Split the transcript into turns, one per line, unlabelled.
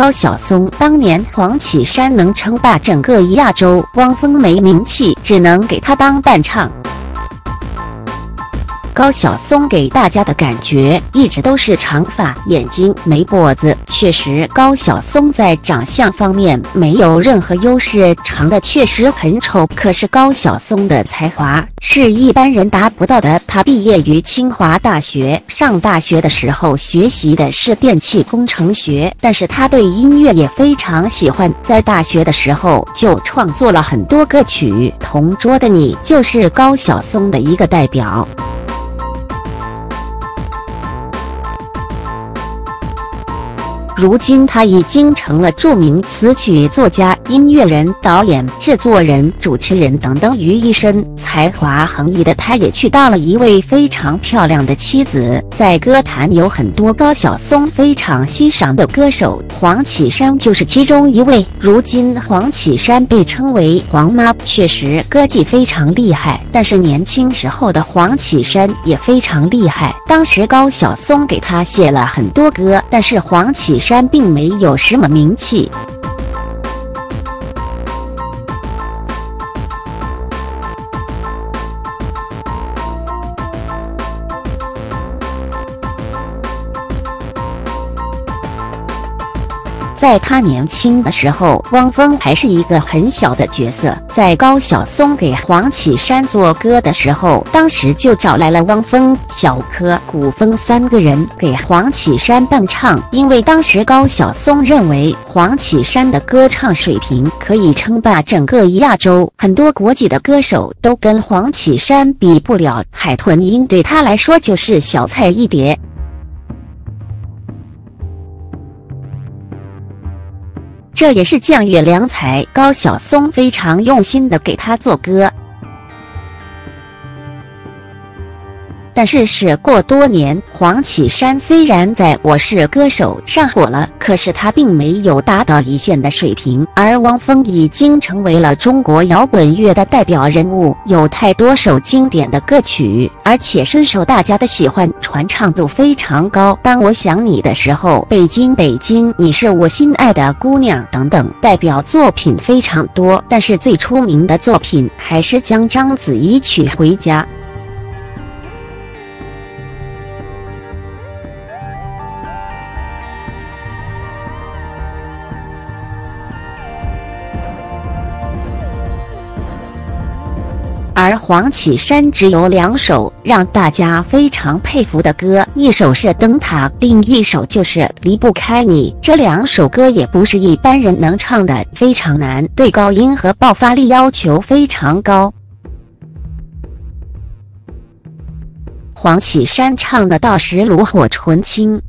高晓松当年黄绮珊能称霸整个亚洲，汪峰没名气，只能给他当伴唱。高晓松给大家的感觉一直都是长发、眼睛没脖子。确实，高晓松在长相方面没有任何优势，长得确实很丑。可是高晓松的才华是一般人达不到的。他毕业于清华大学，上大学的时候学习的是电气工程学，但是他对音乐也非常喜欢，在大学的时候就创作了很多歌曲，《同桌的你》就是高晓松的一个代表。如今他已经成了著名词曲作家、音乐人、导演、制作人、主持人等等于一身，才华横溢的他也娶到了一位非常漂亮的妻子。在歌坛有很多高晓松非常欣赏的歌手，黄绮珊就是其中一位。如今黄绮珊被称为“黄妈”，确实歌技非常厉害。但是年轻时候的黄绮珊也非常厉害，当时高晓松给她写了很多歌，但是黄绮珊。山并没有什么名气。在他年轻的时候，汪峰还是一个很小的角色。在高晓松给黄绮珊做歌的时候，当时就找来了汪峰、小柯、古风三个人给黄绮珊伴唱。因为当时高晓松认为黄绮珊的歌唱水平可以称霸整个亚洲，很多国际的歌手都跟黄绮珊比不了。海豚音对他来说就是小菜一碟。这也是降月良才，高晓松非常用心的给他做歌。但是事过多年，黄绮珊虽然在我是歌手上火了，可是她并没有达到一线的水平。而汪峰已经成为了中国摇滚乐的代表人物，有太多首经典的歌曲，而且深受大家的喜欢，传唱度非常高。当我想你的时候，北京北京，你是我心爱的姑娘等等，代表作品非常多。但是最出名的作品还是将章子怡娶回家。而黄绮珊只有两首让大家非常佩服的歌，一首是《灯塔》，另一首就是《离不开你》。这两首歌也不是一般人能唱的，非常难，对高音和爆发力要求非常高。黄绮珊唱的倒是炉火纯青。